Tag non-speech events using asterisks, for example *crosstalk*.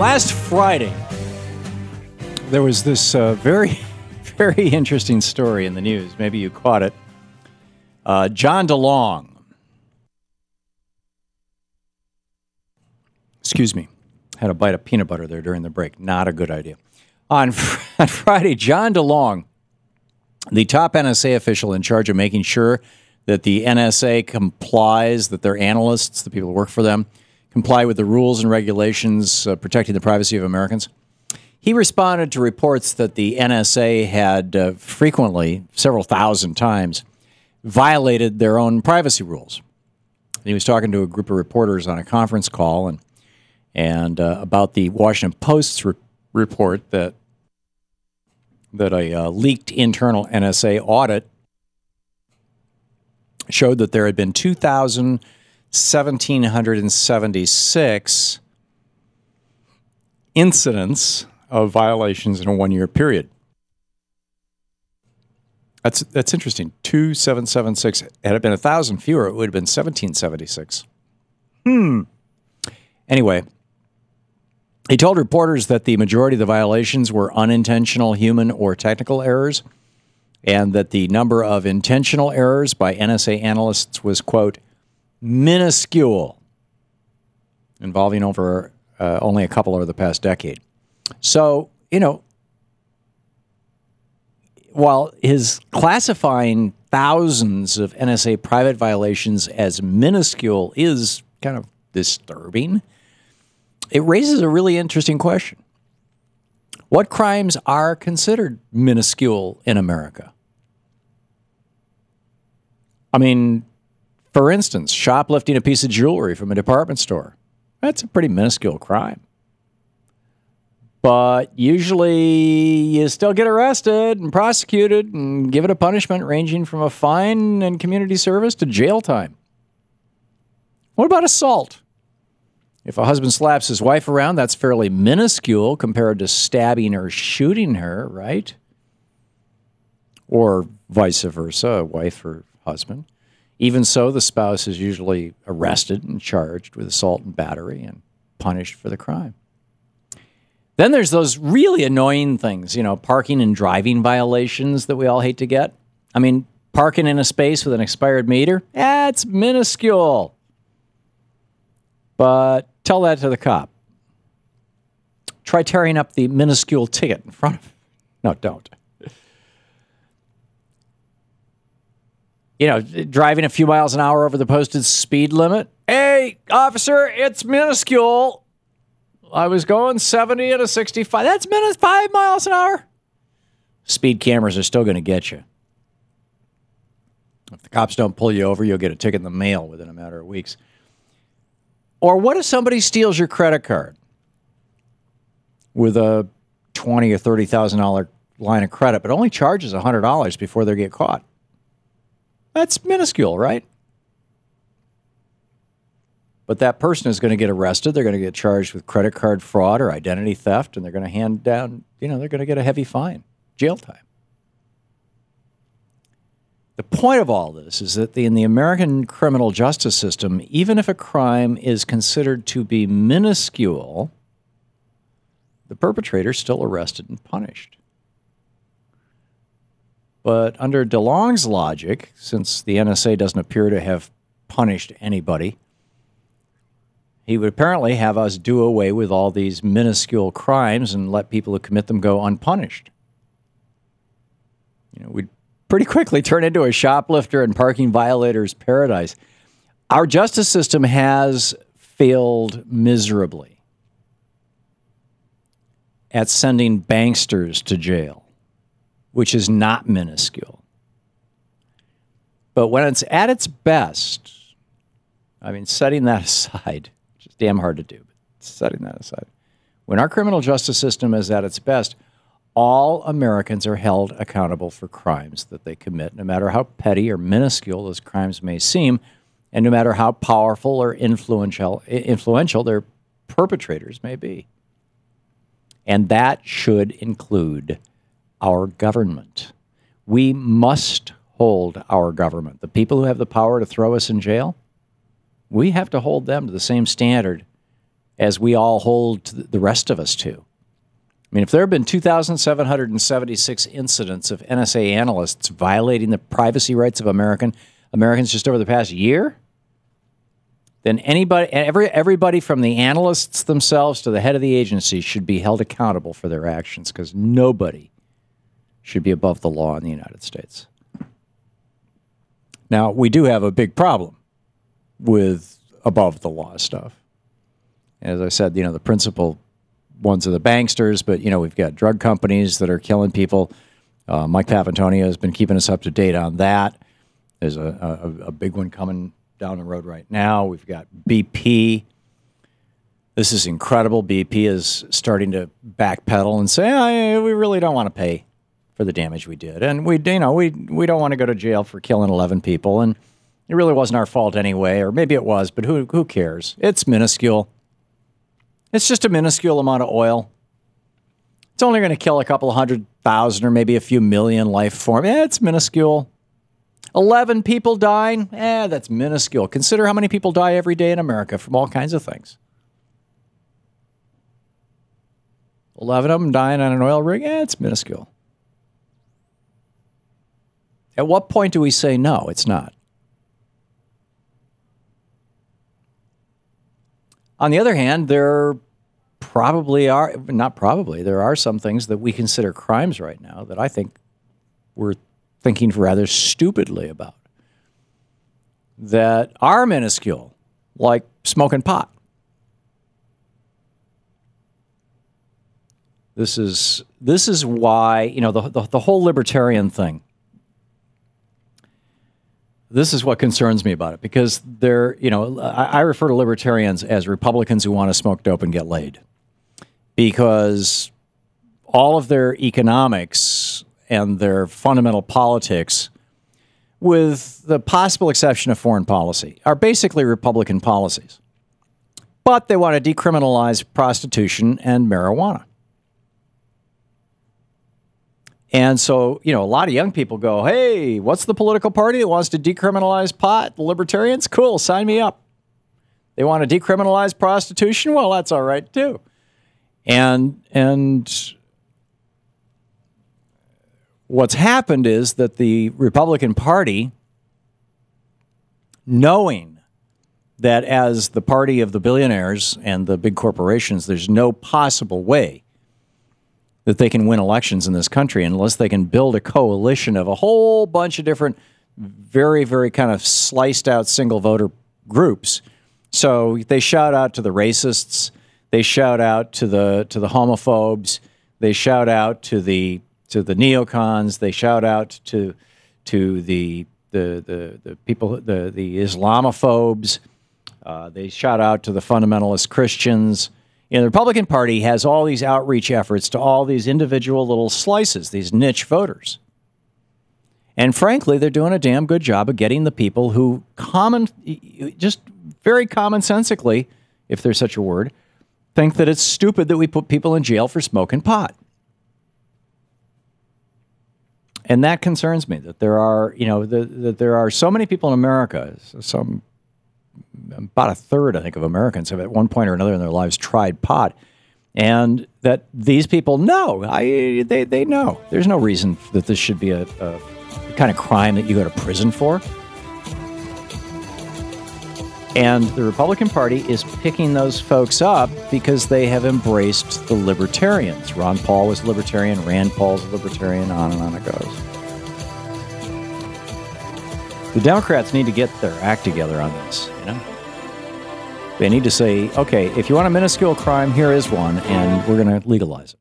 last Friday, there was this uh, very, *laughs* very interesting story in the news. Maybe you caught it. Uh, John DeLong. Excuse me. Had a bite of peanut butter there during the break. Not a good idea. On, *laughs* on Friday, John DeLong, the top NSA official in charge of making sure that the NSA complies, that their analysts, the people who work for them, comply with the rules and regulations uh, protecting the privacy of Americans. He responded to reports that the NSA had uh, frequently, several thousand times, violated their own privacy rules. He was talking to a group of reporters on a conference call and and uh, about the Washington Post's re- report that that a uh, leaked internal NSA audit showed that there had been 2,1776 incidents of violations in a one year period. That's, that's interesting. 2776. Had it been 1,000 fewer, it would have been 1776. Hmm. Anyway, he told reporters that the majority of the violations were unintentional human or technical errors, and that the number of intentional errors by NSA analysts was, quote, minuscule, involving over uh, only a couple over the past decade. So, you know, while his classifying thousands of NSA private violations as minuscule is kind of disturbing, it raises a really interesting question. What crimes are considered minuscule in America? I mean, for instance, shoplifting a piece of jewelry from a department store. That's a pretty minuscule crime. But usually you still get arrested and prosecuted and given a punishment ranging from a fine and community service to jail time. What about assault? If a husband slaps his wife around, that's fairly minuscule compared to stabbing or shooting her, right? Or vice versa, a wife or husband. Even so, the spouse is usually arrested and charged with assault and battery and punished for the crime. Then there's those really annoying things, you know, parking and driving violations that we all hate to get. I mean, parking in a space with an expired meter, that's minuscule. But tell that to the cop. Try tearing up the minuscule ticket in front of. No, don't. You know, driving a few miles an hour over the posted speed limit. Hey, officer, it's minuscule. I was going 70 and a 65. That's minus five miles an hour. Speed cameras are still going to get you. If the cops don't pull you over, you'll get a ticket in the mail within a matter of weeks. Or what if somebody steals your credit card with a twenty or thirty thousand dollar line of credit, but only charges hundred dollars before they get caught? That's minuscule, right? But that person is going to get arrested. They're going to get charged with credit card fraud or identity theft, and they're going to hand down, you know, they're going to get a heavy fine, jail time. The point of all this is that the, in the American criminal justice system, even if a crime is considered to be minuscule, the perpetrator is still arrested and punished. But under DeLong's logic, since the NSA doesn't appear to have punished anybody, he would apparently have us do away with all these minuscule crimes and let people who commit them go unpunished. You know, we'd pretty quickly turn into a shoplifter and parking violators paradise. Our justice system has failed miserably at sending banksters to jail, which is not minuscule. But when it's at its best, I mean, setting that *laughs* aside, which is damn hard to do, but setting that aside, when our criminal justice system is at its best, all Americans are held accountable for crimes that they commit, no matter how petty or minuscule those crimes may seem, and no matter how powerful or influential, influential their perpetrators may be. And that should include our government. We must hold our government, the people who have the power to throw us in jail, we have to hold them to the same standard as we all hold the rest of us to. I mean, if there have been 2,776 incidents of NSA analysts violating the privacy rights of American Americans just over the past year, then anybody, every, everybody from the analysts themselves to the head of the agency should be held accountable for their actions because nobody should be above the law in the United States. Now, we do have a big problem with above the law stuff. As I said, you know, the principal ones are the banksters, but, you know, we've got drug companies that are killing people. Uh, Mike Papantonio has been keeping us up to date on that. There's a, a, a big one coming down the road right now. We've got BP. This is incredible. BP is starting to backpedal and say, oh, we really don't want to pay for the damage we did, and we, you know, we we don't want to go to jail for killing 11 people, and it really wasn't our fault anyway, or maybe it was, but who who cares? It's minuscule. It's just a minuscule amount of oil. It's only going to kill a couple hundred thousand or maybe a few million life form. Yeah, it's minuscule. 11 people dying? Eh, that's minuscule. Consider how many people die every day in America from all kinds of things. 11 of them dying on an oil rig? Eh, it's minuscule. At what point do we say no, it's not? On the other hand, there probably are, not probably, there are some things that we consider crimes right now that I think we're thinking rather stupidly about that are minuscule, like smoking pot. This is this is why you know the, the, the whole libertarian thing this is what concerns me about it because they're, you know, I, I, refer to libertarians as Republicans who want to smoke dope and get laid because all of their economics and their fundamental politics, with the possible exception of foreign policy, are basically Republican policies. But they want to decriminalize prostitution and marijuana. And so, you know, a lot of young people go, hey, what's the political party that wants to decriminalize pot? The libertarians? Cool, sign me up. They want to decriminalize prostitution? Well, that's all right too. And, and what's happened is that the Republican Party, knowing that as the party of the billionaires and the big corporations, there's no possible way that they can win elections in this country unless they can build a coalition of a whole bunch of different, very, very kind of sliced out single voter groups. So they shout out to the racists, they shout out to the to the homophobes, they shout out to the to the neocons, they shout out to to the the the, the people the the Islamophobes, uh, they shout out to the fundamentalist Christians. You know, the Republican Party has all these outreach efforts to all these individual little slices, these niche voters. And frankly, they're doing a damn good job of getting the people who common, just very commonsensically, if there's such a word, think that it's stupid that we put people in jail for smoking pot. And that concerns me that there are, you know, the, that there are so many people in America, some about a third, I think, of Americans have at one point or another in their lives tried pot. And that these people know, I, they, they know. There's no reason that this should be a, a kind of crime that you go to prison for. And the Republican Party is picking those folks up because they have embraced the libertarians. Ron Paul was libertarian, Rand Paul's libertarian, on and on it goes. The Democrats need to get their act together on this, you know? They need to say, okay, if you want a minuscule crime, here is one, and we're going to legalize it.